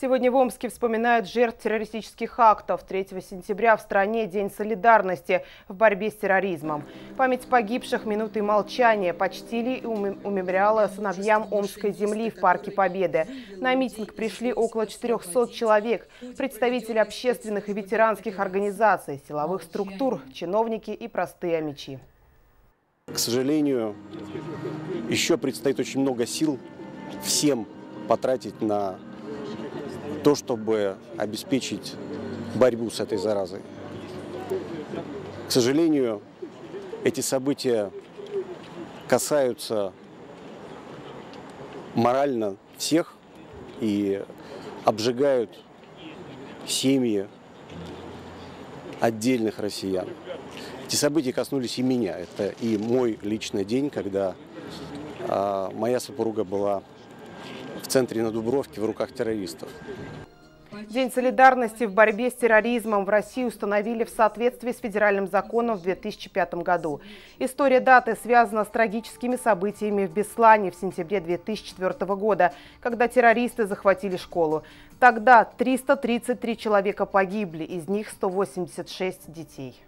Сегодня в Омске вспоминают жертв террористических актов. 3 сентября в стране День солидарности в борьбе с терроризмом. Память погибших минуты молчания почтили у мемориала сыновьям Омской земли в Парке Победы. На митинг пришли около 400 человек, представители общественных и ветеранских организаций, силовых структур, чиновники и простые амичи. К сожалению, еще предстоит очень много сил всем потратить на то, чтобы обеспечить борьбу с этой заразой. К сожалению, эти события касаются морально всех и обжигают семьи отдельных россиян. Эти события коснулись и меня. Это и мой личный день, когда э, моя супруга была центре на Дубровке в руках террористов. День солидарности в борьбе с терроризмом в России установили в соответствии с федеральным законом в 2005 году. История даты связана с трагическими событиями в Беслане в сентябре 2004 года, когда террористы захватили школу. Тогда 333 человека погибли, из них 186 детей.